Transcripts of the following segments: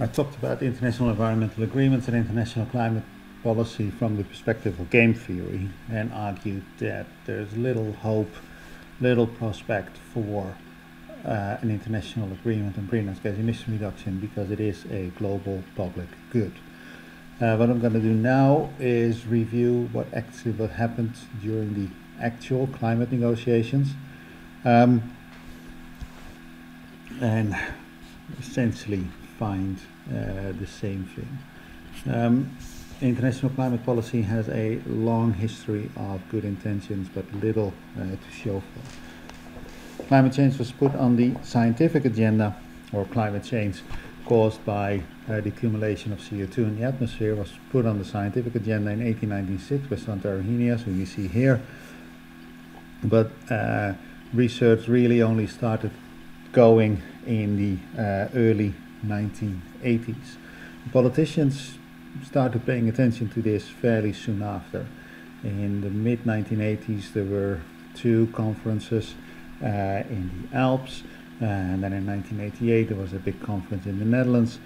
I talked about international environmental agreements and international climate policy from the perspective of game theory and argued that there's little hope, little prospect for uh, an international agreement on greenhouse gas emission reduction because it is a global public good. Uh, what I'm going to do now is review what actually what happened during the actual climate negotiations um, and essentially find uh, the same thing. Um, international climate policy has a long history of good intentions but little uh, to show for. Climate change was put on the scientific agenda, or climate change caused by uh, the accumulation of CO2 in the atmosphere was put on the scientific agenda in 1896 by Svante Arrhenius, who you see here. But uh, research really only started going in the uh, early 1980s. Politicians started paying attention to this fairly soon after. In the mid 1980s, there were two conferences uh, in the Alps, and then in 1988 there was a big conference in the Netherlands,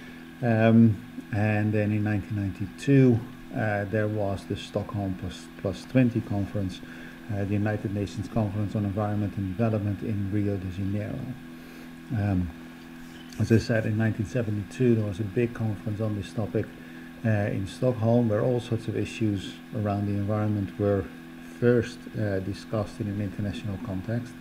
um, and then in 1992 uh, there was the Stockholm plus, plus 20 conference, uh, the United Nations Conference on Environment and Development in Rio de Janeiro. Um, as I said, in 1972 there was a big conference on this topic uh, in Stockholm where all sorts of issues around the environment were first uh, discussed in an international context.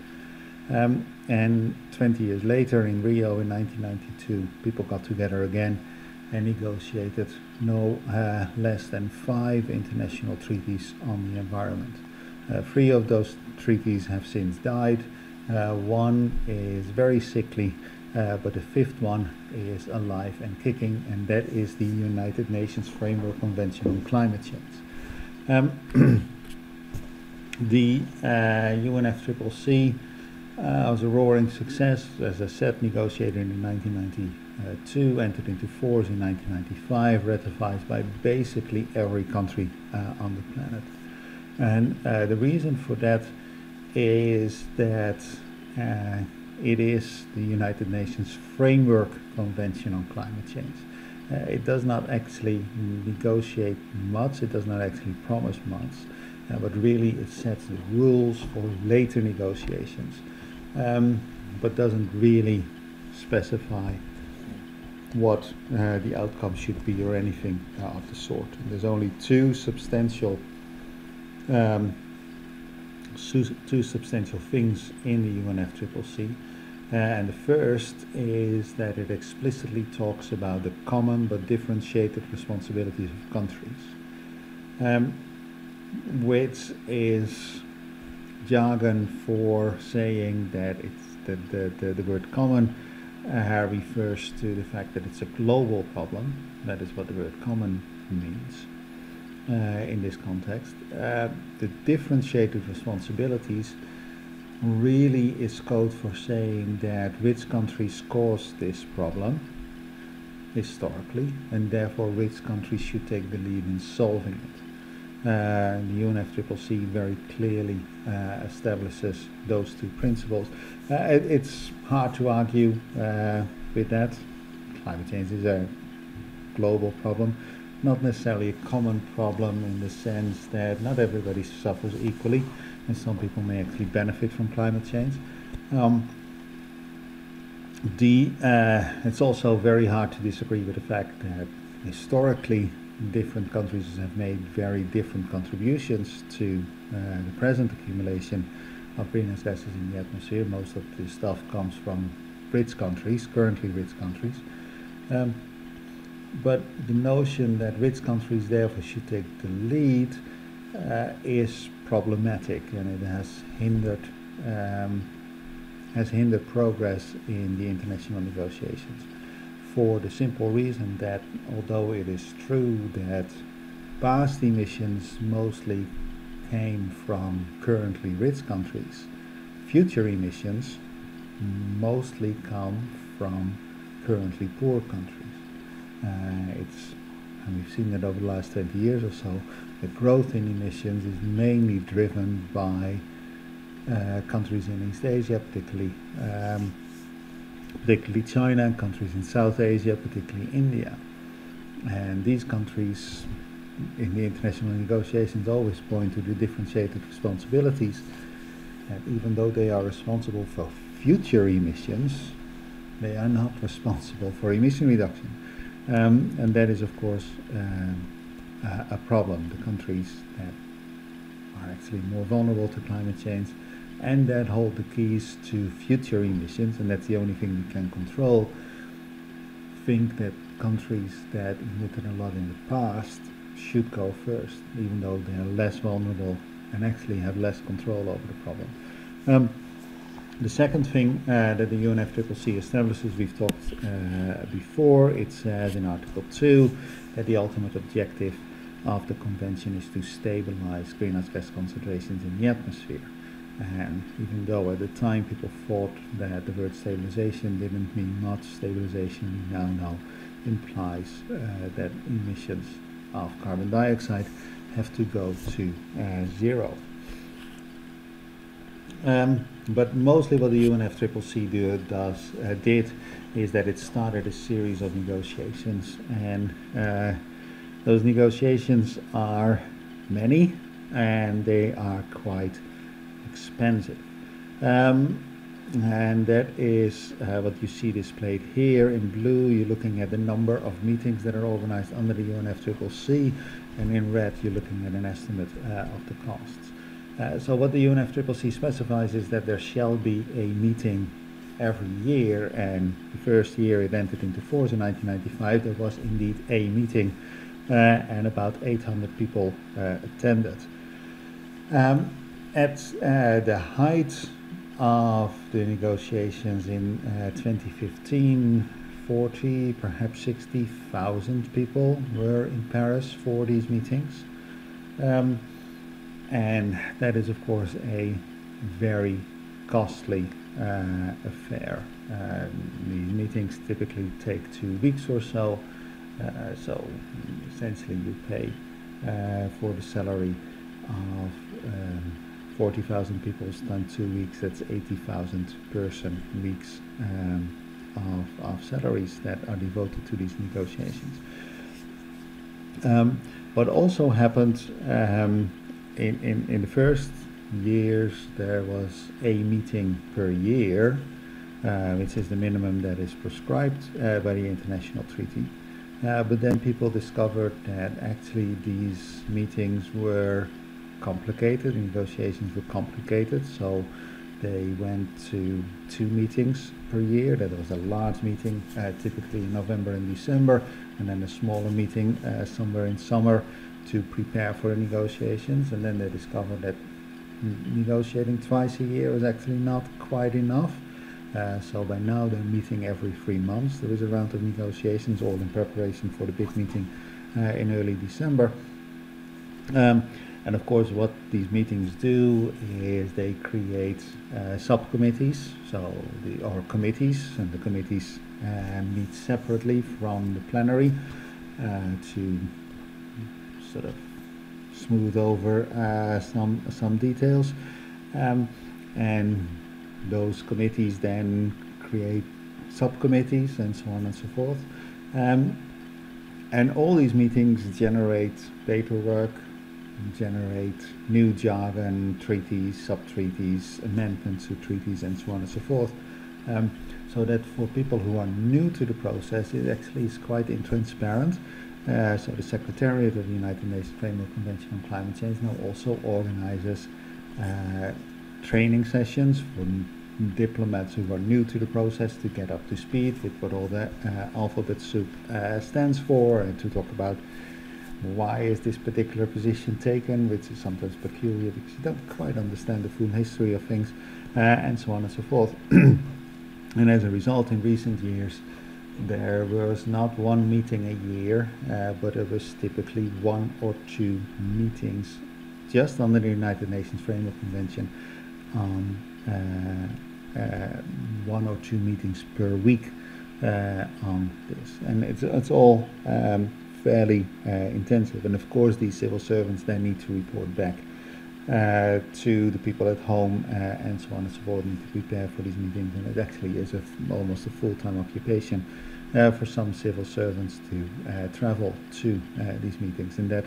Um, and 20 years later in Rio in 1992, people got together again and negotiated no uh, less than five international treaties on the environment. Uh, three of those treaties have since died. Uh, one is very sickly uh, but the fifth one is alive and kicking, and that is the United Nations Framework Convention on Climate Change. Um, the uh, UNFCCC uh, was a roaring success, as I said, negotiated in 1992, entered into force in 1995, ratified by basically every country uh, on the planet. And uh, the reason for that is that uh, it is the United Nations Framework Convention on Climate Change. Uh, it does not actually negotiate much, it does not actually promise much, uh, but really it sets the rules for later negotiations, um, but doesn't really specify what uh, the outcome should be or anything of the sort. And there's only two substantial um, two substantial things in the UNFCCC. Uh, and the first is that it explicitly talks about the common but differentiated responsibilities of countries, um, which is jargon for saying that it's the, the, the, the word common uh, refers to the fact that it's a global problem. That is what the word common means uh, in this context. Uh, the differentiated responsibilities really is code for saying that which countries caused this problem historically and therefore which countries should take the lead in solving it. Uh, the UNFCCC very clearly uh, establishes those two principles. Uh, it, it's hard to argue uh, with that. Climate change is a global problem, not necessarily a common problem in the sense that not everybody suffers equally and some people may actually benefit from climate change. Um, the, uh, it's also very hard to disagree with the fact that historically different countries have made very different contributions to uh, the present accumulation of greenhouse gases in the atmosphere. Most of this stuff comes from rich countries, currently rich countries. Um, but the notion that rich countries therefore should take the lead uh, is problematic and it has hindered um, has hindered progress in the international negotiations for the simple reason that although it is true that past emissions mostly came from currently rich countries, future emissions mostly come from currently poor countries. Uh, it's and we've seen that over the last 20 years or so, the growth in emissions is mainly driven by uh, countries in East Asia, particularly um, particularly China and countries in South Asia, particularly India. And these countries in the international negotiations always point to the differentiated responsibilities. And even though they are responsible for future emissions, they are not responsible for emission reduction. Um, and that is, of course, um, a, problem. The countries that are actually more vulnerable to climate change and that hold the keys to future emissions, and that's the only thing we can control, think that countries that emitted a lot in the past should go first, even though they are less vulnerable and actually have less control over the problem. Um, the second thing uh, that the UNFCCC establishes, we've talked uh, before, it says in Article 2 that the ultimate objective of the convention is to stabilize greenhouse gas concentrations in the atmosphere. And even though at the time people thought that the word stabilization didn't mean much, stabilization we now know implies uh, that emissions of carbon dioxide have to go to uh, zero. Um, but mostly what the UNFCCC do, does, uh, did is that it started a series of negotiations and uh, those negotiations are many and they are quite expensive. Um, and that is uh, what you see displayed here in blue. You're looking at the number of meetings that are organized under the UNFCCC, and in red you're looking at an estimate uh, of the costs. Uh, so what the UNFCCC specifies is that there shall be a meeting every year, and the first year it entered into force in 1995, there was indeed a meeting, uh, and about 800 people uh, attended. Um, at uh, the height of the negotiations in uh, 2015, 40, perhaps 60,000 people were in Paris for these meetings. Um, and that is, of course, a very costly uh, affair. Uh, these meetings typically take two weeks or so, uh, so essentially you pay uh, for the salary of um, 40,000 people times two weeks, that's 80,000 person weeks um, of, of salaries that are devoted to these negotiations. Um, what also happened um, in, in, in the first years, there was a meeting per year, uh, which is the minimum that is prescribed uh, by the international treaty. Uh, but then people discovered that actually these meetings were complicated. Negotiations were complicated, so they went to two meetings per year. That was a large meeting, uh, typically in November and December, and then a smaller meeting uh, somewhere in summer to prepare for the negotiations. And then they discovered that negotiating twice a year was actually not quite enough. Uh, so by now they're meeting every three months. There is a round of negotiations, all in preparation for the big meeting uh, in early December. Um, and of course, what these meetings do is they create uh, subcommittees, so the or committees, and the committees uh, meet separately from the plenary uh, to sort of smooth over uh, some some details, um, and those committees then create subcommittees and so on and so forth. Um, and all these meetings generate paperwork generate new jargon, treaties, sub-treaties, amendments to treaties, and so on and so forth. Um, so that for people who are new to the process, it actually is quite intransparent. Uh, so the Secretariat of the United Nations Framework Convention on Climate Change now also organizes uh, training sessions for diplomats who are new to the process to get up to speed with what all the uh, alphabet soup uh, stands for and to talk about why is this particular position taken, which is sometimes peculiar because you don't quite understand the full history of things, uh, and so on and so forth. and as a result, in recent years, there was not one meeting a year, uh, but it was typically one or two meetings just under the United Nations Framework Convention on uh, uh, one or two meetings per week uh, on this. And it's, it's all um, fairly uh, intensive. And of course, these civil servants then need to report back uh, to the people at home uh, and so on and so forth and to prepare for these meetings. And it actually is a, almost a full-time occupation uh, for some civil servants to uh, travel to uh, these meetings. And that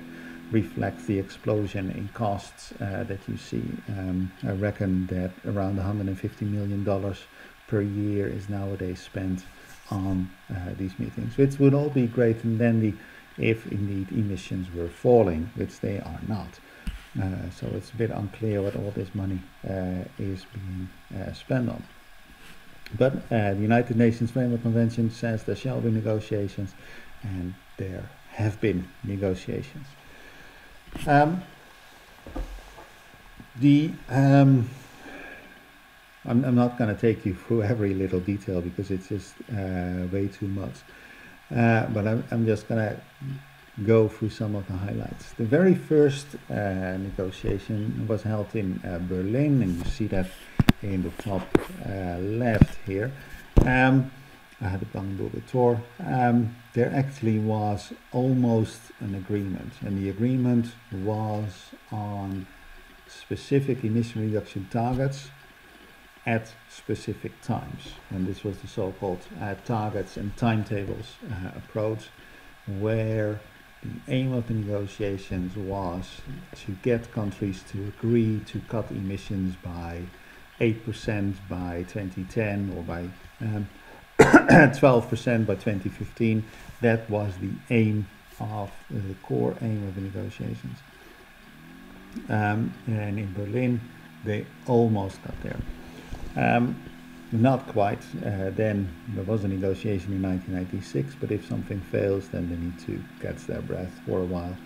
reflects the explosion in costs uh, that you see. Um, I reckon that around 150 million dollars per year is nowadays spent on these meetings, which would all be great and dandy if indeed emissions were falling, which they are not. Uh, so it's a bit unclear what all this money uh, is being uh, spent on. But the United Nations Framework Convention says there shall be negotiations, and there have been negotiations. Um, the um, I'm, I'm, not going to take you through every little detail because it's just uh, way too much. Uh, but I'm, I'm just going to go through some of the highlights. The very first uh, negotiation was held in uh, Berlin, and you see that in the top uh, left here. Um, I had a Brandenburger Tor. Um, there actually was almost an agreement, and the agreement was on specific emission reduction targets at specific times. And this was the so-called uh, targets and timetables uh, approach, where aim of the negotiations was to get countries to agree to cut emissions by 8% by 2010 or by um, 12% by 2015. That was the aim of uh, the core aim of the negotiations. Um, and in Berlin, they almost got there. Um, not quite. Uh, then there was a negotiation in 1996, but if something fails, then they need to catch their breath for a while.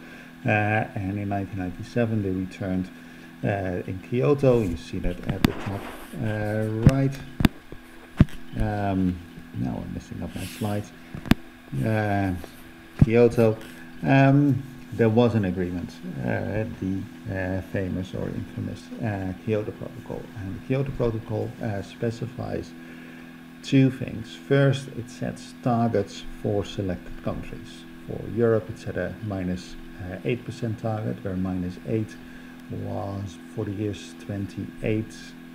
Uh, and in 1997, they returned uh, in Kyoto. You see that at the top uh, right. Um, now I'm messing up my slides. Uh, Kyoto. Um, there was an agreement, uh, the uh, famous or infamous uh, Kyoto Protocol. And the Kyoto Protocol uh, specifies two things. First, it sets targets for selected countries. For Europe, it set a minus 8% uh, target, where minus 8 was for the years 28,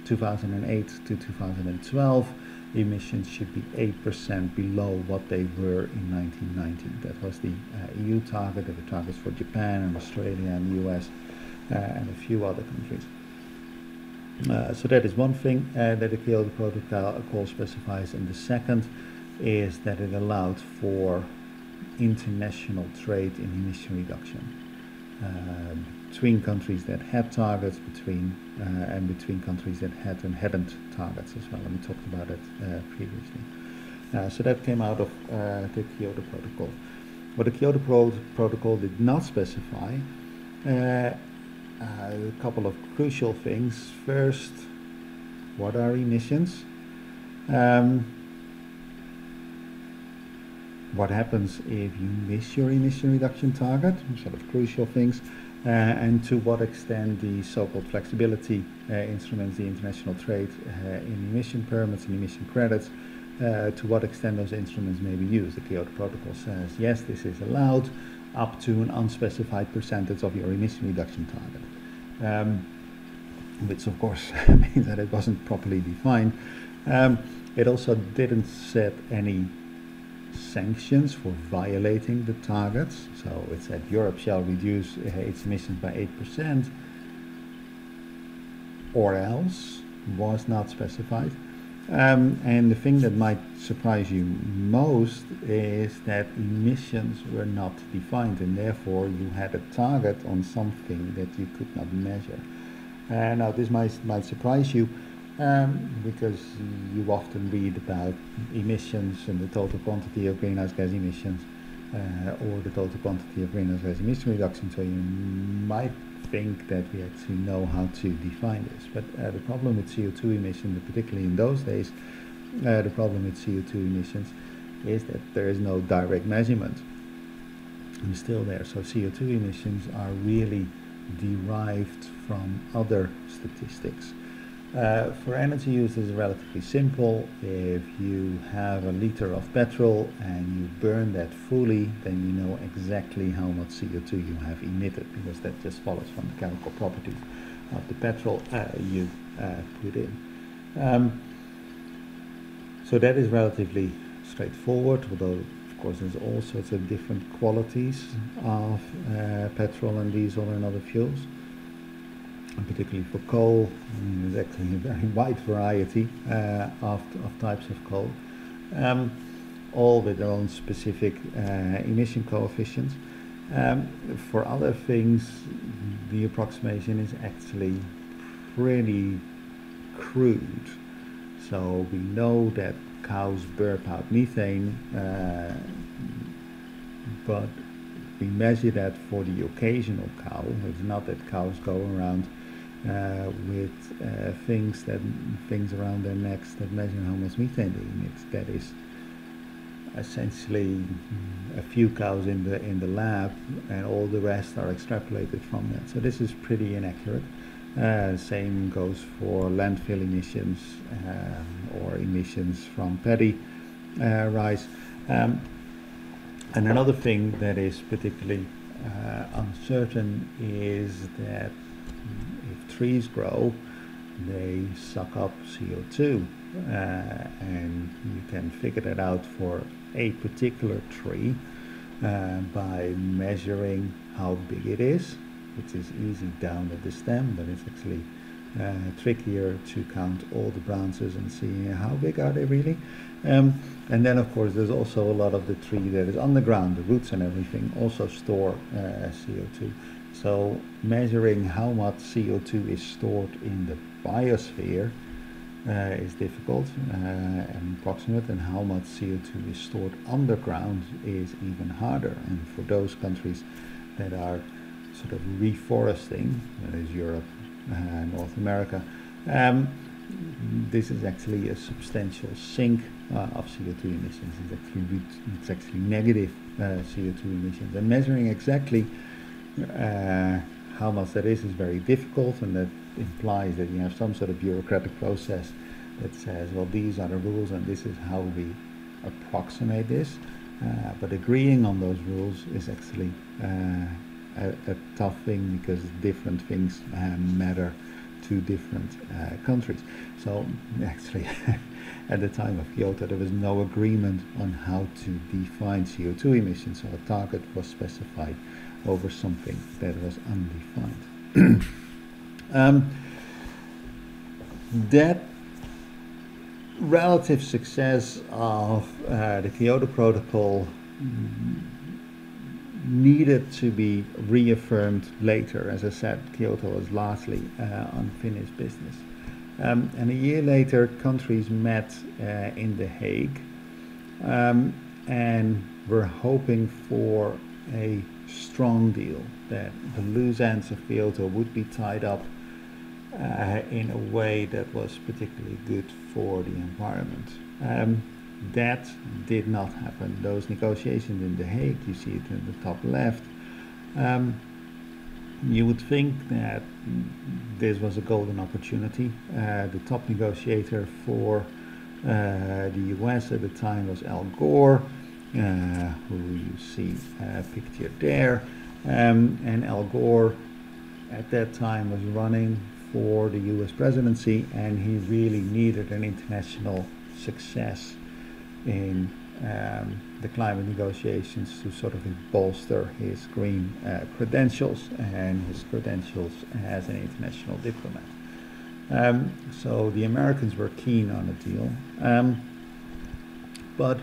2008 to 2012 emissions should be 8% below what they were in 1990. That was the uh, EU target. There were targets for Japan and Australia and the US uh, and a few other countries. Uh, so that is one thing uh, that the Kyoto Protocol specifies. And the second is that it allowed for international trade in emission reduction. Between countries that had targets between uh, and between countries that had and hadn't targets as well. And we talked about it uh, previously. Uh, so that came out of uh, the Kyoto Protocol. What the Kyoto Pro Protocol did not specify uh, a couple of crucial things. First, what are emissions? Um, what happens if you miss your emission reduction target? Sort of crucial things. Uh, and to what extent the so-called flexibility uh, instruments, the international trade uh, in emission permits and emission credits, to what extent those instruments may be used. The Kyoto Protocol says, yes, this is allowed up to an unspecified percentage of your emission reduction target. Um, which of course means that it wasn't properly defined. Um, it also didn't set any sanctions for violating the targets. So it said Europe shall reduce its emissions by 8% or else was not specified. Um, and the thing that might surprise you most is that emissions were not defined and therefore you had a target on something that you could not measure. Uh, now this might, might surprise you um, because you often read about emissions and the total quantity of greenhouse gas emissions uh, or the total quantity of greenhouse gas emission reduction. So you might think that we actually know how to define this. But uh, the problem with CO2 emissions, particularly in those days, uh, the problem with CO2 emissions is that there is no direct measurement. And still there. So CO2 emissions are really derived from other statistics. Uh, for energy use, this is relatively simple. If you have a liter of petrol and you burn that fully, then you know exactly how much CO2 you have emitted because that just follows from the chemical properties of the petrol uh, you uh, put in. Um, so that is relatively straightforward, although of course there's all sorts of different qualities of uh, petrol and diesel and other fuels. Particularly for coal, there's actually a very wide variety uh, of, of types of coal, um, all with their own specific uh, emission coefficients. Um, for other things, the approximation is actually pretty crude. So we know that cows burp out methane, uh, but we measure that for the occasional cow. It's not that cows go around with uh, things that things around their necks that measure how much methane they emit. That is essentially a few cows in the in the lab, and all the rest are extrapolated from that. So this is pretty inaccurate. Uh, same goes for landfill emissions um, or emissions from paddy uh, rice. Um, and another thing that is particularly uh, uncertain is that trees grow, they suck up CO2. Uh, and you can figure that out for a particular tree uh, by measuring how big it is which is easy down at the stem, but it's actually uh, trickier to count all the branches and see how big are they really. Um, and then of course there's also a lot of the tree that is underground, the roots and everything also store uh, CO2. So measuring how much CO2 is stored in the biosphere uh, is difficult uh, and approximate and how much CO2 is stored underground is even harder. And for those countries that are sort of reforesting, that is Europe, uh, North America, um, this is actually a substantial sink uh, of CO2 emissions. It's actually, it's actually negative uh, CO2 emissions. And measuring exactly uh, how much that is is very difficult, and that implies that you have some sort of bureaucratic process that says, well, these are the rules, and this is how we approximate this. Uh, but agreeing on those rules is actually uh, a, a tough thing because different things um, matter to different uh, countries. So actually, at the time of Kyoto, there was no agreement on how to define CO2 emissions. So a target was specified over something that was undefined. um, that relative success of uh, the Kyoto Protocol needed to be reaffirmed later. As I said, Kyoto was largely uh, unfinished business. Um, and a year later, countries met uh, in The Hague um, and were hoping for a strong deal that the loose ends of Kyoto would be tied up uh, in a way that was particularly good for the environment. Um, that did not happen. Those negotiations in The Hague, you see it in the top left, um, you would think that this was a golden opportunity. Uh, the top negotiator for uh, the US at the time was Al Gore, who you see uh, pictured there. Um, and Al Gore at that time was running for the US presidency, and he really needed an international success in um, the climate negotiations to sort of bolster his green uh, credentials and his credentials as an international diplomat. Um, so the Americans were keen on a deal, um, but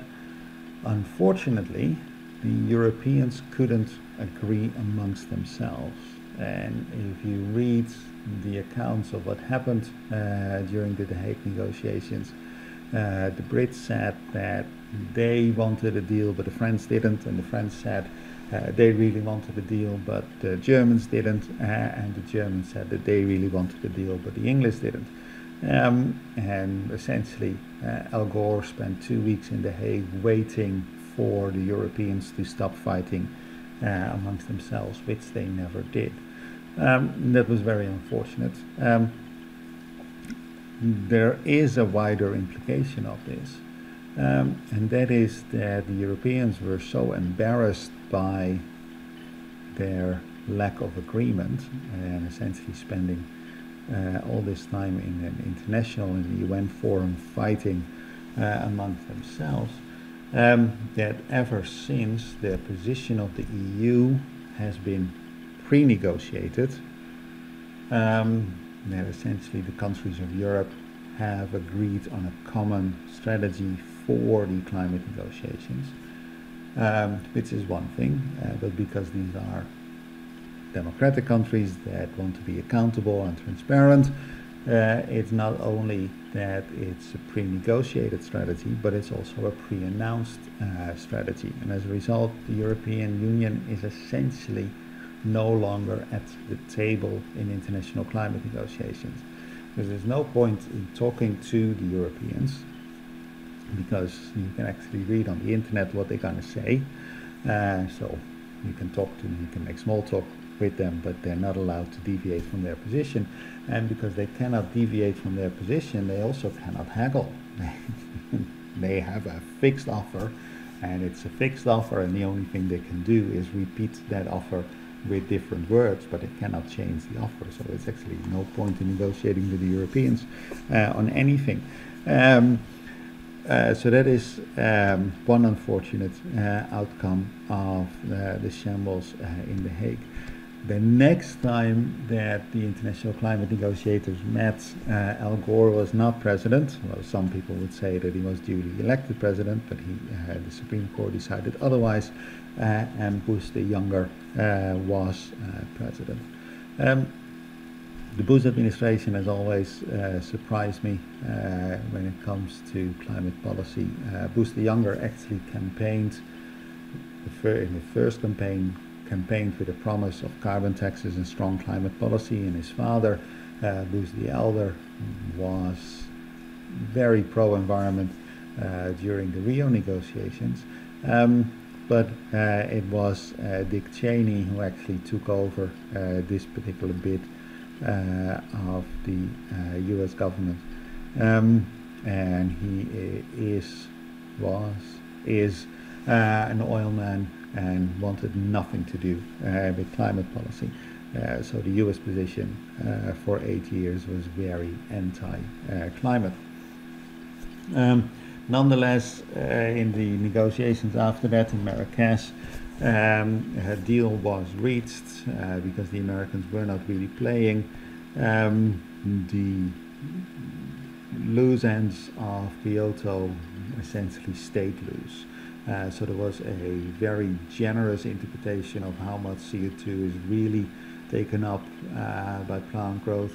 unfortunately, the Europeans couldn't agree amongst themselves. And if you read the accounts of what happened uh, during the Hague negotiations, uh, the Brits said that they wanted a deal, but the French didn't, and the French said uh, they really wanted a deal, but the Germans didn't, uh, and the Germans said that they really wanted a deal, but the English didn't. Um, and essentially, uh, Al Gore spent two weeks in The Hague waiting for the Europeans to stop fighting uh, amongst themselves, which they never did. Um, that was very unfortunate. Um, there is a wider implication of this, um, and that is that the Europeans were so embarrassed by their lack of agreement and essentially spending all this time in an international and UN forum fighting uh, amongst themselves, um, that ever since the position of the EU has been pre-negotiated, um, that essentially the countries of Europe have agreed on a common strategy for the climate negotiations, um, which is one thing, uh, but because these are democratic countries that want to be accountable and transparent, uh, it's not only that it's a pre-negotiated strategy, but it's also a pre-announced uh, strategy. And as a result, the European Union is essentially no longer at the table in international climate negotiations. Because there's no point in talking to the Europeans, because you can actually read on the internet what they're going to say. Uh, so you can talk to them, you can make small talk with them, but they're not allowed to deviate from their position. And because they cannot deviate from their position, they also cannot haggle. they have a fixed offer, and it's a fixed offer, and the only thing they can do is repeat that offer with different words, but it cannot change the offer. So it's actually no point in negotiating with the Europeans uh, on anything. Um, uh, so that is um, one unfortunate uh, outcome of uh, the shambles uh, in The Hague. The next time that the international climate negotiators met, uh, Al Gore was not president. Well, some people would say that he was duly elected president, but he, uh, the Supreme Court decided otherwise, uh, and Bush the younger uh, was uh, president. Um, the Bush administration has always uh, surprised me when it comes to climate policy. Bush the younger actually campaigned in the first campaign campaigned with a promise of carbon taxes and strong climate policy, and his father, uh, Bush the Elder, was very pro-environment uh, during the Rio negotiations. Um, but uh, it was uh, Dick Cheney who actually took over uh, this particular bit uh, of the U.S. government, um, and he is was is an oil man and wanted nothing to do uh, with climate policy. Uh, so the US position uh, for eight years was very anti-climate. Um, nonetheless, in the negotiations after that in Marrakesh, um, a deal was reached uh, because the Americans were not really playing. Um, the loose ends of Kyoto essentially stayed loose. Uh, so there was a very generous interpretation of how much CO2 is really taken up uh, by plant growth.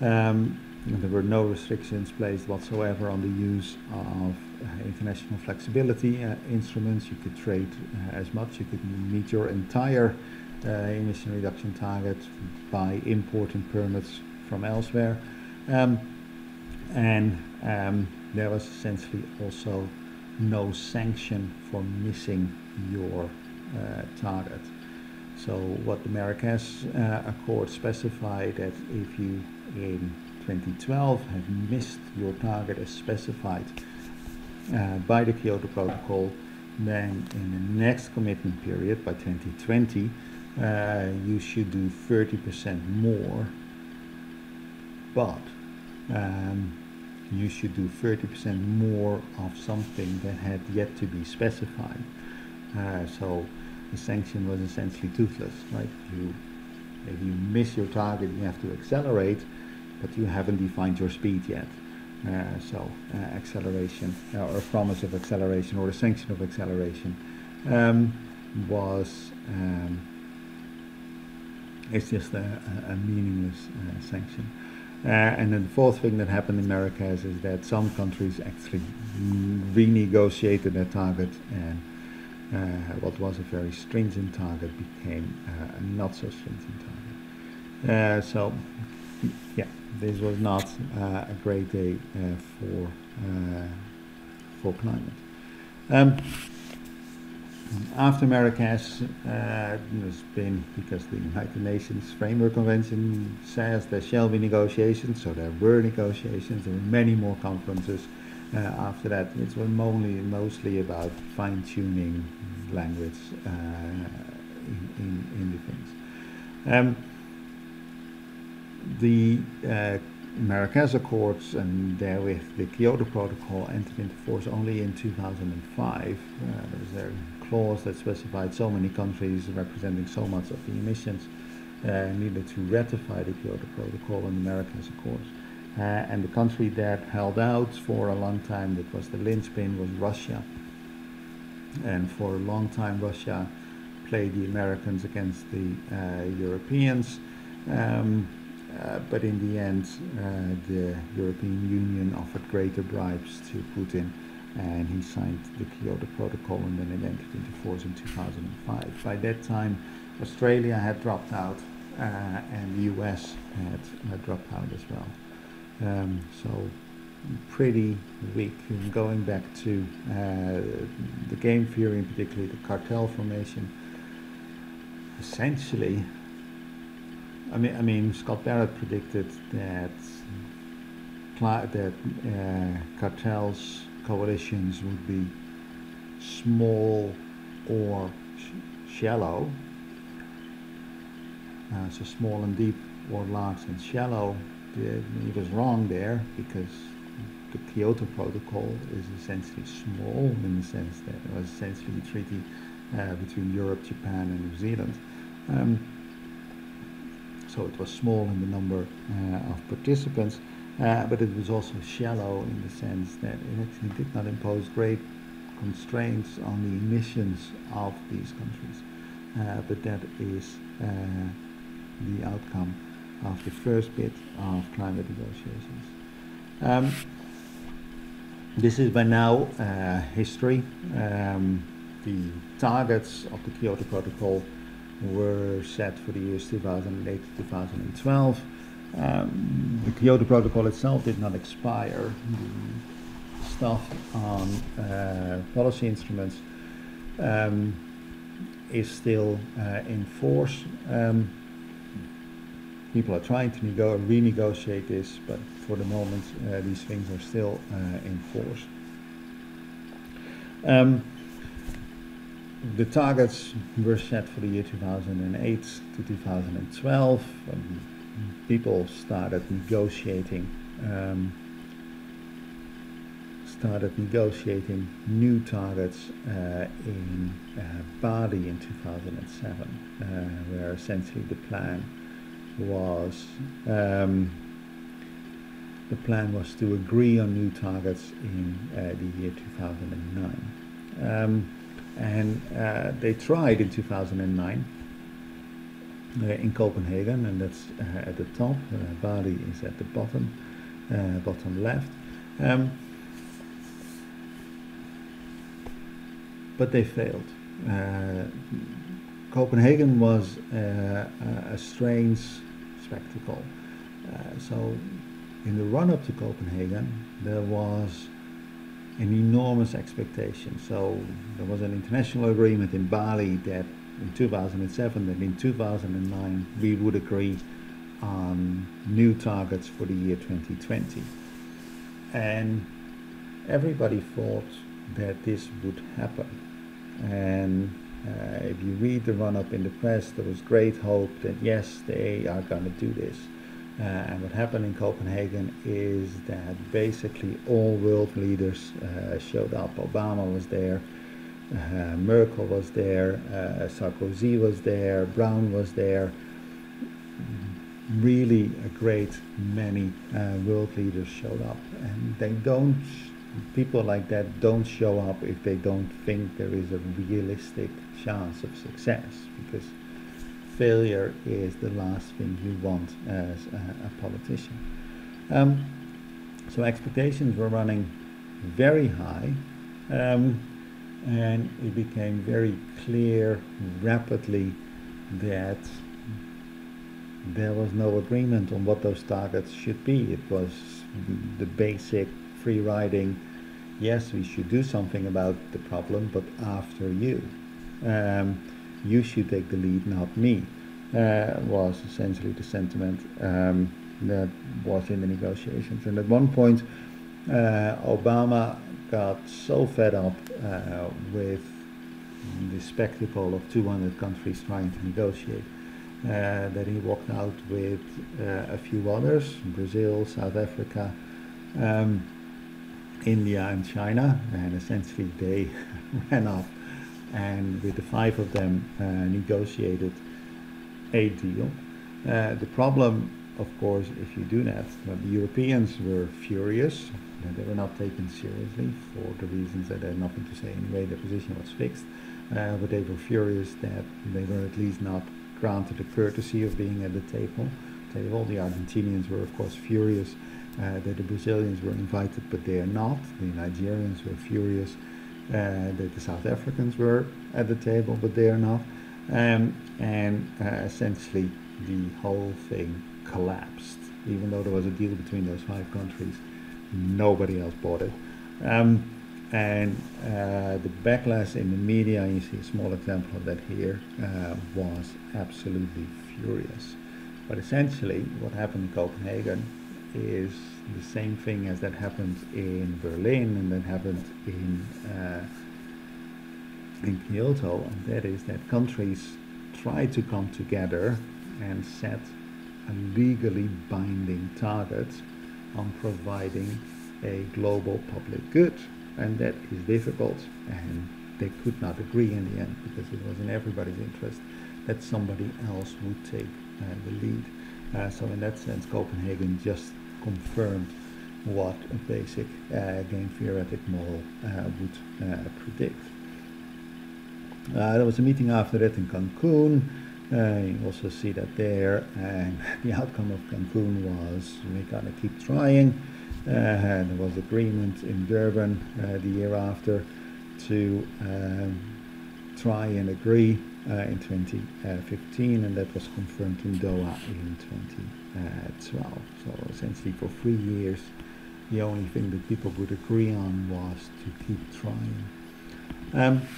Um, there were no restrictions placed whatsoever on the use of uh, international flexibility uh, instruments. You could trade uh, as much. You could meet your entire uh, emission reduction target by importing permits from elsewhere. Um, and um, there was essentially also no sanction for missing your uh, target. So what the Marrakesh uh, Accord specified that if you in 2012 have missed your target as specified uh, by the Kyoto Protocol, then in the next commitment period by 2020, uh, you should do 30% more. But um, you should do 30% more of something that had yet to be specified. Uh, so the sanction was essentially toothless, right? You, if you miss your target, you have to accelerate, but you haven't defined your speed yet. Uh, so uh, acceleration, uh, or promise of acceleration, or a sanction of acceleration, um, was um, it's just a, a meaningless uh, sanction. Uh, and then the fourth thing that happened in Marrakesh is that some countries actually renegotiated their target and uh, what was a very stringent target became uh, a not so stringent target. Uh, so, yeah, this was not uh, a great day uh, for for climate. Um, after Marrakesh, uh, there's been, because the United Nations Framework Convention says there shall be negotiations, so there were negotiations, there were many more conferences uh, after that. It was mostly, mostly about fine-tuning language uh, in, in, in, the things. Um, the Marrakesh Accords and therewith the Kyoto Protocol entered into force only in 2005. Uh, there was a clause that specified so many countries representing so much of the emissions uh, needed to ratify the Kyoto Protocol and the Marrakesh Accords. Uh, and the country that held out for a long time, that was the linchpin, was Russia. And for a long time, Russia played the Americans against the uh, Europeans. Um, uh, but in the end, uh, the European Union offered greater bribes to Putin, and he signed the Kyoto Protocol, and then it entered into force in 2005. By that time, Australia had dropped out, uh, and the US had uh, dropped out as well. Um, so pretty weak. going back to uh, the game theory, and particularly the cartel formation, essentially, I mean, I mean, Scott Barrett predicted that that uh, cartels coalitions would be small or sh shallow. Uh, so small and deep or large and shallow. he was wrong there because the Kyoto Protocol is essentially small in the sense that it was essentially a treaty uh, between Europe, Japan, and New Zealand. Um, so it was small in the number uh, of participants, uh, but it was also shallow in the sense that it actually did not impose great constraints on the emissions of these countries. Uh, but that is the outcome of the first bit of climate negotiations. Um, this is by now uh, history. Um, the targets of the Kyoto Protocol were set for the years 2008 to 2012. Um, the Kyoto Protocol itself did not expire. The stuff on uh, policy instruments um, is still uh, in force. Um, people are trying to nego renegotiate this, but for the moment uh, these things are still uh, in force. The targets were set for the year 2008 to 2012. Um, people started negotiating um, started negotiating new targets uh, in uh, Bali in 2007, uh, where essentially the plan was um, the plan was to agree on new targets in uh, the year 2009. Um, and uh, they tried in 2009 uh, in Copenhagen, and that's uh, at the top. Uh, Bali is at the bottom, uh, bottom left. Um, but they failed. Uh, Copenhagen was a strange spectacle. so, in the run up to Copenhagen, there was an enormous expectation. So there was an international agreement in Bali that in 2007 that in 2009 we would agree on new targets for the year 2020. And everybody thought that this would happen. And uh, if you read the run up in the press, there was great hope that yes, they are going to do this. Uh, and what happened in Copenhagen is that basically all world leaders uh, showed up. Obama was there, uh, Merkel was there, uh, Sarkozy was there, Brown was there. Really, a great many uh, world leaders showed up, and they don't. People like that don't show up if they don't think there is a realistic chance of success, because failure is the last thing you want as a, a politician. Um, so expectations were running very high, um, and it became very clear rapidly that there was no agreement on what those targets should be. It was the basic free riding. Yes, we should do something about the problem, but after you. Um, you should take the lead, not me, uh, was essentially the sentiment um, that was in the negotiations. And at one point, uh, Obama got so fed up uh, with the spectacle of 200 countries trying to negotiate uh, that he walked out with uh, a few others Brazil, South Africa, um, India, and China. And essentially, they ran off and with the five of them uh, negotiated a deal. Uh, the problem, of course, if you do that, the Europeans were furious they were not taken seriously for the reasons that they had nothing to say anyway. Their position was fixed, uh, but they were furious that they were at least not granted the courtesy of being at the table. Table. The Argentinians were, of course, furious uh, that the Brazilians were invited, but they are not. The Nigerians were furious that the South Africans were at the table, but they are not. Um, and uh, essentially, the whole thing collapsed. Even though there was a deal between those five countries, nobody else bought it. Um, and uh, the backlash in the media, you see a small example of that here, uh, was absolutely furious. But essentially, what happened in Copenhagen is the same thing as that happened in Berlin and that happened in uh, in Kyoto, and that is that countries try to come together and set a legally binding target on providing a global public good and that is difficult and they could not agree in the end because it was in everybody's interest that somebody else would take uh, the lead. Uh, so in that sense, Copenhagen just confirmed what a basic uh, game theoretic model uh, would uh, predict. Uh, there was a meeting after that in Cancun. you also see that there, and the outcome of Cancun was we're gonna keep trying. Uh, there was agreement in Durban uh, the year after to um, try and agree uh, in 2015, and that was confirmed in Doha in 2012. So essentially, for three years, the only thing that people would agree on was to keep trying. Um,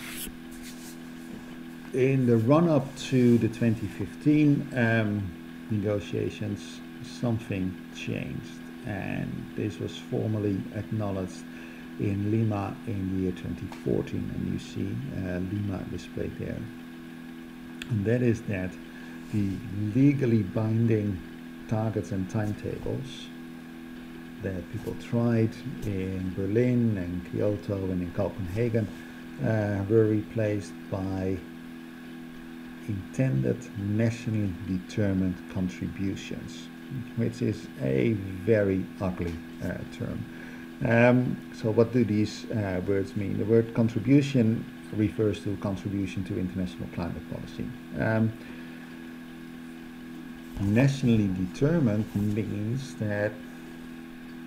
in the run-up to the 2015 um, negotiations, something changed and this was formally acknowledged in Lima in the year 2014 and you see uh, Lima displayed there and that is that the legally binding targets and timetables that people tried in Berlin and Kyoto and in Copenhagen uh, were replaced by intended nationally determined contributions which is a very ugly uh, term. Um, so what do these uh, words mean? The word contribution refers to contribution to international climate policy. Um, nationally determined means that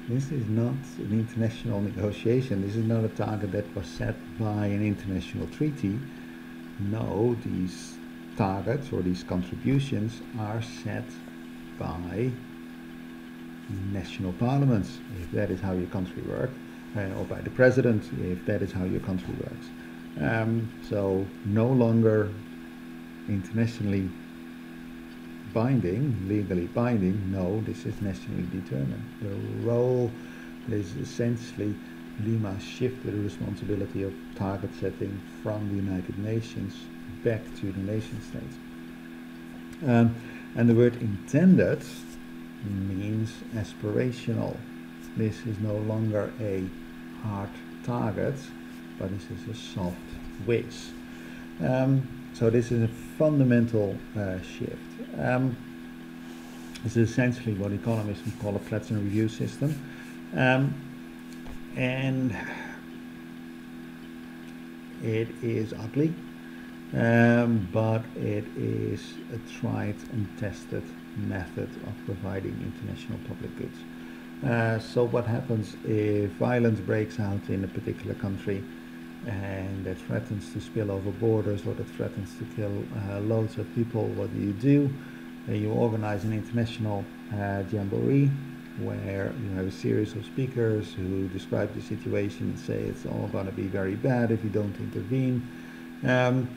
this is not an international negotiation. This is not a target that was set by an international treaty. No, these targets or these contributions are set by national parliaments, if that is how your country works, uh, or by the president, if that is how your country works. Um, so no longer internationally binding, legally binding, no, this is nationally determined. The role is essentially Lima shifted the responsibility of target setting from the United Nations back to the nation states. Um, and the word intended means aspirational. This is no longer a hard target, but this is a soft wish. Um, so this is a fundamental uh, shift. Um, this is essentially what economists call a pledge and review system. Um, and it is ugly um, but it is a tried and tested method of providing international public goods. Uh, so what happens if violence breaks out in a particular country and that threatens to spill over borders or that threatens to kill uh, loads of people, what do you do? Uh, you organize an international uh, jamboree where you have a series of speakers who describe the situation and say it's all going to be very bad if you don't intervene. Um,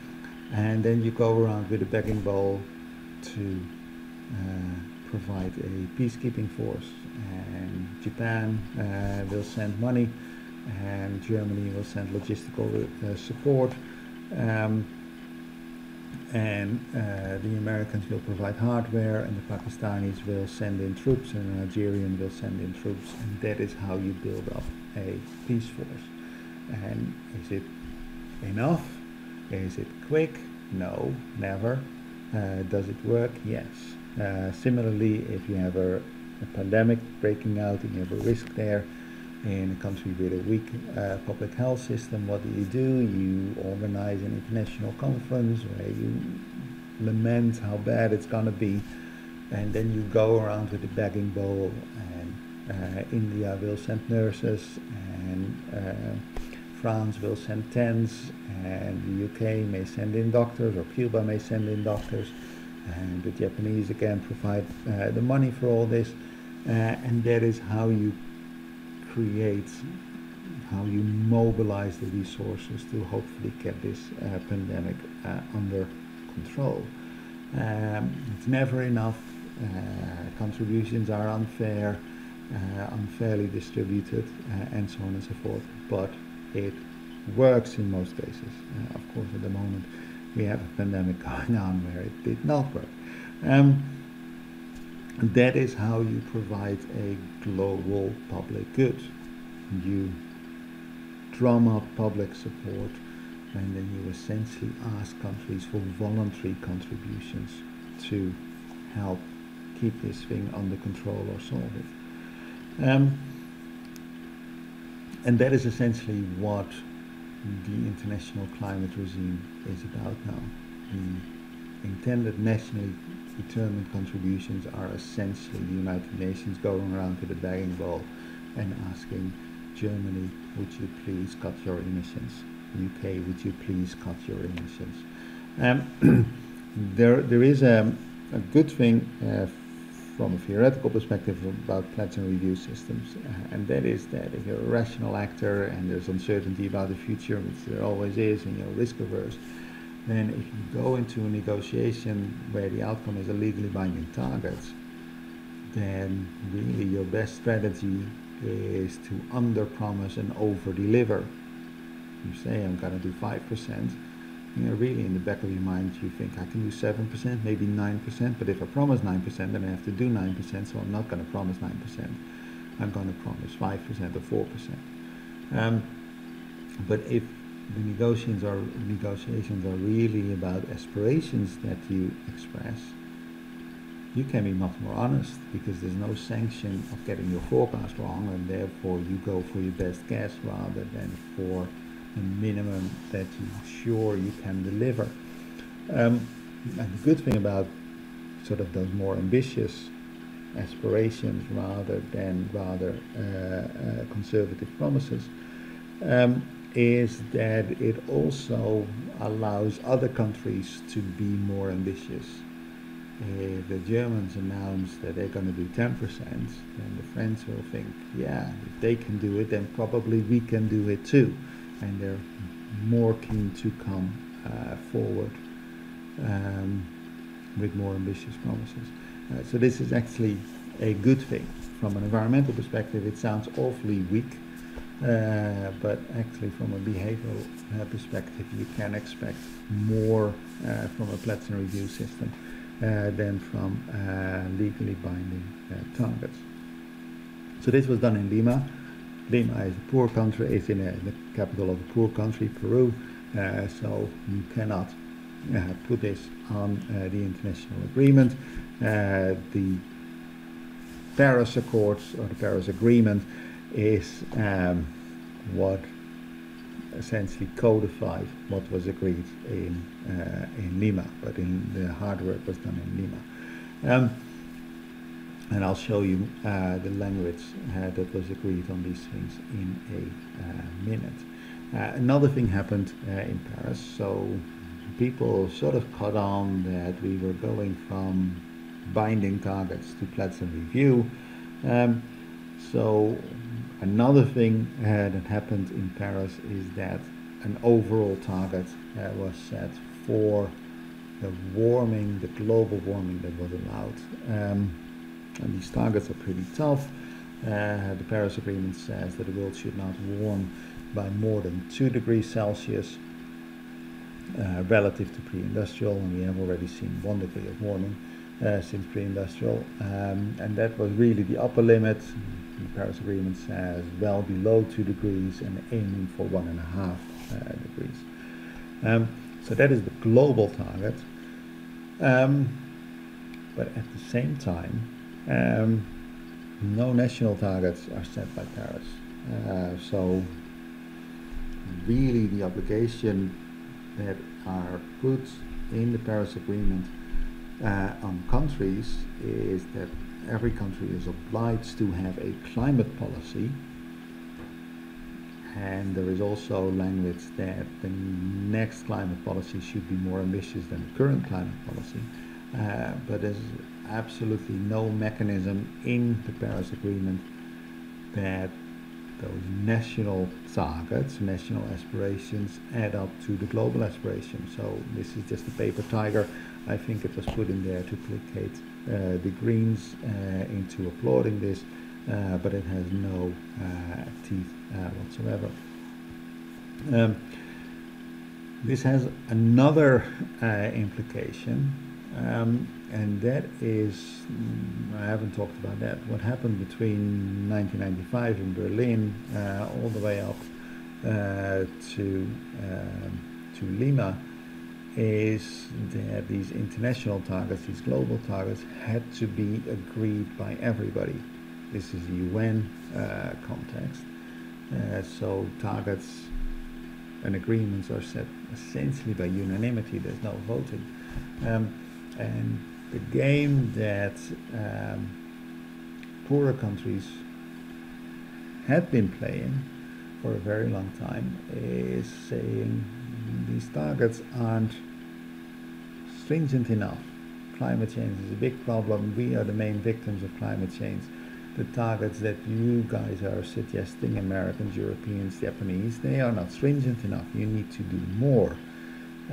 and then you go around with a begging bowl to uh, provide a peacekeeping force and Japan uh, will send money and Germany will send logistical uh, support um, and uh, the Americans will provide hardware, and the Pakistanis will send in troops, and the Nigerian will send in troops, and that is how you build up a peace force. And is it enough? Is it quick? No, never. Uh, does it work? Yes. Uh, similarly, if you have a, a, pandemic breaking out and you have a risk there in a country with a weak uh, public health system, what do you do? You organize an international conference where you lament how bad it's going to be, and then you go around with a begging bowl. And uh, India will send nurses, and uh, France will send tents, and the UK may send in doctors, or Cuba may send in doctors, and the Japanese again provide uh, the money for all this, uh, and that is how you create, how you mobilize the resources to hopefully get this uh, pandemic uh, under control. Um, it's never enough. Uh, contributions are unfair, uh, unfairly distributed, and so on and so forth. But it works in most cases. Uh, of course, at the moment we have a pandemic going on where it did not work. Um, that is how you provide a global public good. You drum up public support and then you essentially ask countries for voluntary contributions to help keep this thing under control or solve it. Um, and that is essentially what the international climate regime is about now. The intended nationally determined contributions are essentially the United Nations going around to the begging bowl and asking Germany, would you please cut your emissions? UK, would you please cut your emissions? Um, there, there is a, a good thing uh, from a theoretical perspective about pledge and review systems, uh, and that is that if you're a rational actor and there's uncertainty about the future, which there always is, and you're risk averse, then if you go into a negotiation where the outcome is a legally binding target, then really your best strategy is to under promise and over deliver. You say, I'm going to do 5%, you know, really in the back of your mind, you think I can do 7%, maybe 9%, but if I promise 9%, then I have to do 9%, so I'm not going to promise 9%. I'm going to promise 5% or 4%. Um, but if the negotiations are, negotiations are really about aspirations that you express, you can be much more honest because there's no sanction of getting your forecast wrong and therefore you go for your best guess rather than for a minimum that you're sure you can deliver. Um, and the good thing about sort of those more ambitious aspirations rather than rather uh, uh, conservative promises um, is that it also allows other countries to be more ambitious. If the Germans announce that they're going to do 10%, then the French will think, yeah, if they can do it, then probably we can do it too and they're more keen to come uh, forward um, with more ambitious promises. Uh, so this is actually a good thing. From an environmental perspective, it sounds awfully weak, uh, but actually from a behavioral uh, perspective, you can expect more uh, from a pledge and review system uh, than from legally binding targets. So this was done in Lima. Lima is a poor country, is in, a, the capital of a poor country, Peru, uh, so you cannot uh, put this on uh, the international agreement. Uh, the Paris Accords or the Paris Agreement is um, what essentially codified what was agreed in uh, in Lima, but in the hard work was done in Lima. Um, and I'll show you uh, the language uh, that was agreed on these things in a uh, minute. Uh, another thing happened uh, in Paris, so people sort of caught on that we were going from binding targets to and review. Um, so another thing uh, that happened in Paris is that an overall target was set for the warming, the global warming that was allowed. Um, and these targets are pretty tough. Uh, the Paris Agreement says that the world should not warm by more than 2 degrees Celsius. uh, relative to pre-industrial, and we have already seen one degree of warming uh, since pre-industrial, um, and that was really the upper limit. The Paris Agreement says well below two degrees and aiming for one and a half uh, degrees. Um, so that is the global target. Um, but at the same time, um, no national targets are set by Paris. Uh, so really the obligation that are put in the Paris Agreement uh, on countries is that every country is obliged to have a climate policy and there is also language that the next climate policy should be more ambitious than the current climate policy. Uh, but there's absolutely no mechanism in the Paris Agreement that those national targets, national aspirations add up to the global aspiration. So this is just a paper tiger. I think it was put in there to placate the Greens uh, into applauding this, uh, but it has no uh, teeth uh, whatsoever. Um, this has another uh, implication um, and that is, mm, I haven't talked about that. What happened between 1995 in Berlin uh, all the way up uh, to um, to Lima is that these international targets, these global targets, had to be agreed by everybody. This is a UN uh, context. Uh, so targets and agreements are set essentially by unanimity. There's no voting. Um, and the game that um, poorer countries had been playing for a very long time is saying these targets aren't stringent enough. Climate change is a big problem. We are the main victims of climate change. The targets that you guys are suggesting, Americans, Europeans, Japanese, they are not stringent enough. You need to do more.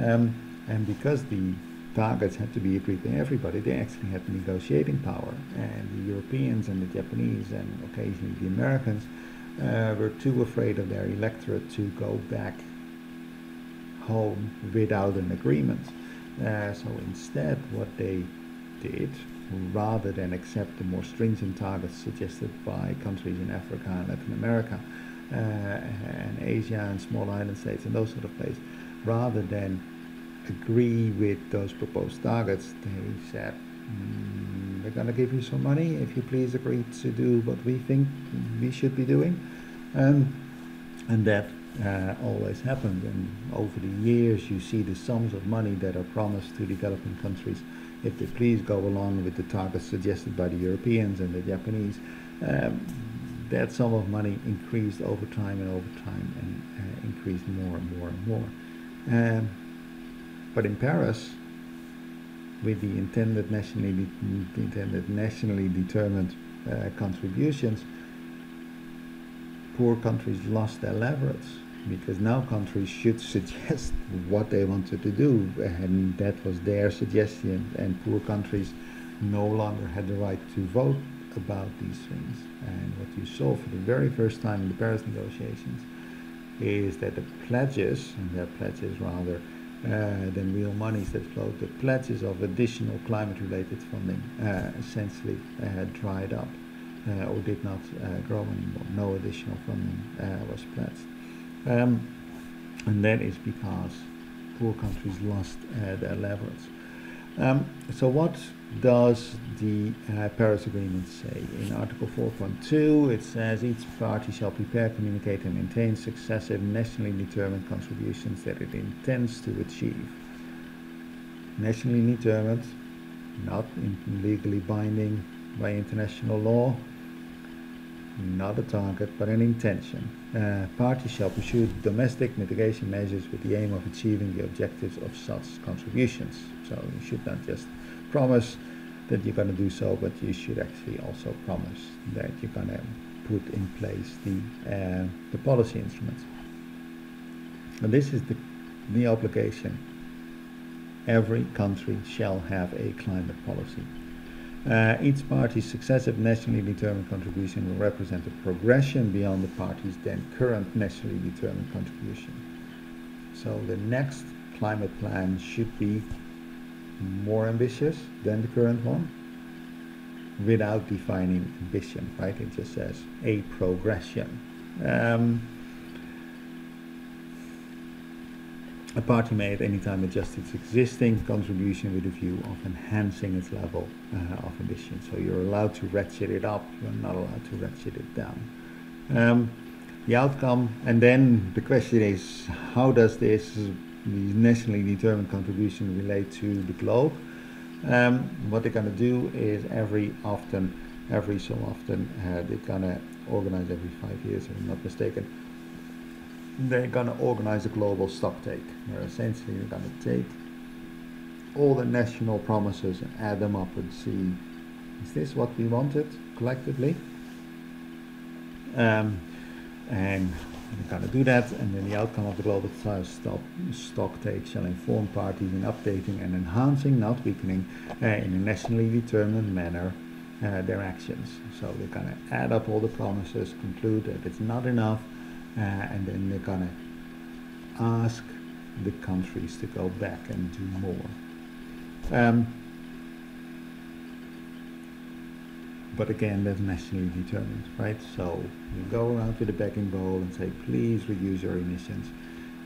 Um, and because the targets had to be agreed by everybody. They actually had negotiating power, and the Europeans and the Japanese and occasionally the Americans uh, were too afraid of their electorate to go back home without an agreement. Uh, so instead, what they did, rather than accept the more stringent targets suggested by countries in Africa and Latin America uh, and Asia and small island states and those sort of places, rather than agree with those proposed targets, they said, mm, we're going to give you some money if you please agree to do what we think we should be doing. Um, and that uh, always happened. And over the years, you see the sums of money that are promised to developing countries if they please go along with the targets suggested by the Europeans and the Japanese. Um, that sum of money increased over time and over time and uh, increased more and more and more. Um, but in Paris, with the intended nationally, intended nationally determined uh, contributions, poor countries lost their leverage because now countries should suggest what they wanted to do, and that was their suggestion, and poor countries no longer had the right to vote about these things. And what you saw for the very first time in the Paris negotiations is that the pledges, and their pledges rather, uh, than real monies that flowed. The pledges of additional climate-related funding uh, essentially uh, dried up or did not grow anymore. No additional funding was pledged. Um, and that is because poor countries lost their leverage. Um, so what does the uh, Paris Agreement say? In Article 4.2 it says each party shall prepare, communicate and maintain successive nationally determined contributions that it intends to achieve. Nationally determined, not legally binding by international law, not a target but an intention. Uh, parties shall pursue domestic mitigation measures with the aim of achieving the objectives of such contributions. So you should not just promise that you're going to do so, but you should actually also promise that you're going to put in place the, uh, the policy instruments. And this is the, the obligation. Every country shall have a climate policy. Uh, each party's successive nationally determined contribution will represent a progression beyond the party's then current nationally determined contribution. So the next climate plan should be more ambitious than the current one without defining ambition, right? It just says a progression. Um, a party may at any time adjust its existing contribution with a view of enhancing its level uh, of ambition. So you're allowed to ratchet it up, you're not allowed to ratchet it down. Um, the outcome, and then the question is, how does this nationally determined contribution relate to the globe? Um, what they're going to do is every often, every so often, uh, they're going to organize every five years, if I'm not mistaken. They're going to organize a global stock take, where essentially they're going to take all the national promises and add them up and see is this what we wanted collectively? Um, and we're going to do that, and then the outcome of the global stock, stock take shall inform parties in updating and enhancing, not weakening, uh, in a nationally determined manner uh, their actions. So they're going to add up all the promises, conclude that it's not enough, and then they're going to ask the countries to go back and do more. Um, but again, that's nationally determined, right? So you go around with a begging bowl and say, please reduce your emissions.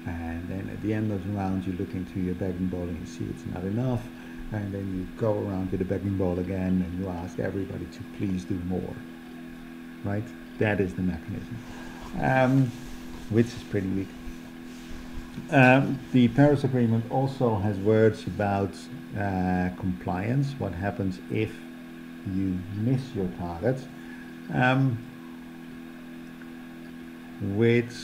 And then at the end of the round, you look into your begging bowl and you see it's not enough. And then you go around with the begging bowl again and you ask everybody to please do more, right? That is the mechanism, um, which is pretty weak. Um, the Paris Agreement also has words about uh, compliance. What happens if you miss your target, um, which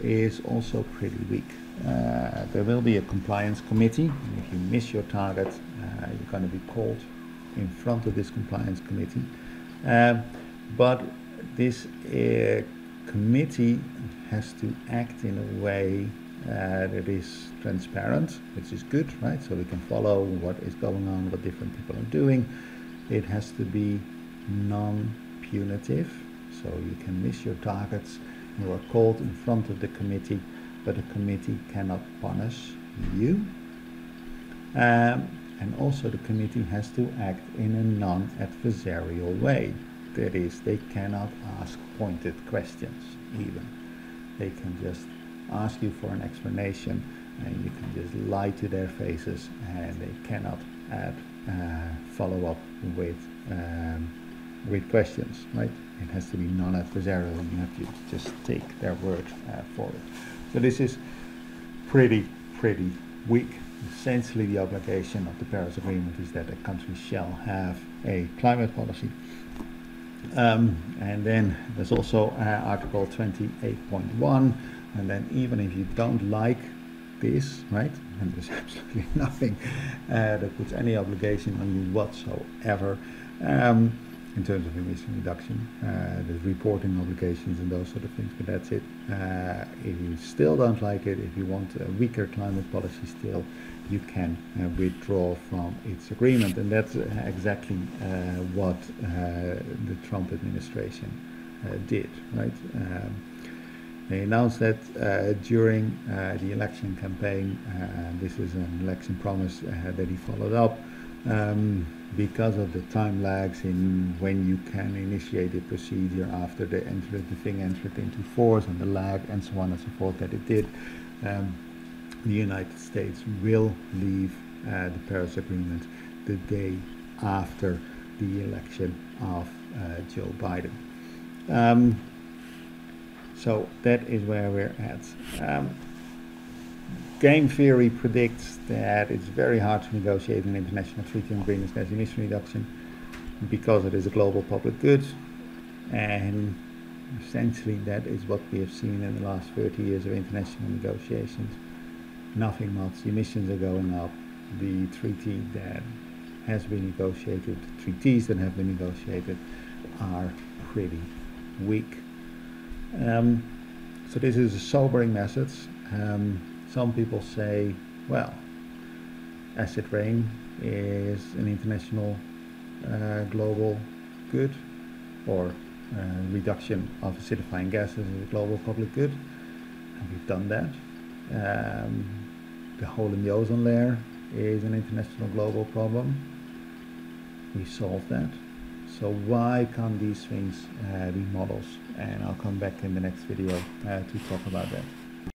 is also pretty weak. Uh, there will be a compliance committee. If you miss your target, uh, you're going to be called in front of this compliance committee. Uh, but this uh, committee has to act in a way uh, that is transparent, which is good, right? So we can follow what is going on, what different people are doing. It has to be non-punitive so you can miss your targets. You are called in front of the committee but the committee cannot punish you. Um, and also the committee has to act in a non-adversarial way that is they cannot ask pointed questions even they can just ask you for an explanation and you can just lie to their faces and they cannot add uh, follow up with um, with questions, right? It has to be non-adversarial. You have to just take their word uh, for it. So this is pretty pretty weak. Essentially, the obligation of the Paris Agreement is that a country shall have a climate policy. Um, and then there's also uh, Article 28.1, and then even if you don't like this, right? And there's absolutely nothing uh, that puts any obligation on you whatsoever um, in terms of emission reduction. Uh, there's reporting obligations and those sort of things, but that's it. Uh, if you still don't like it, if you want a weaker climate policy still, you can uh, withdraw from its agreement. And that's uh, exactly uh, what the Trump administration did, right? Um, they announced that uh, during uh, the election campaign, uh, this is an election promise uh, that he followed up, um, because of the time lags in when you can initiate a procedure after the, the thing entered into force and the lag and so on and so forth that it did, um, the United States will leave uh, the Paris Agreement the day after the election of uh, Joe Biden. Um, so that is where we're at. Um, game theory predicts that it's very hard to negotiate an international treaty on greenhouse gas emission reduction because it is a global public good and essentially that is what we have seen in the last 30 years of international negotiations. Nothing much. Emissions are going up. The treaty that has been negotiated, treaties that have been negotiated are pretty weak. Um, so this is a sobering message. Um, some people say, well, acid rain is an international uh, global good or uh, reduction of acidifying gases is a global public good and we've done that. Um, the hole in the ozone layer is an international global problem. We solved that. So why can't these things uh, be models? And I'll come back in the next video uh, to talk about that.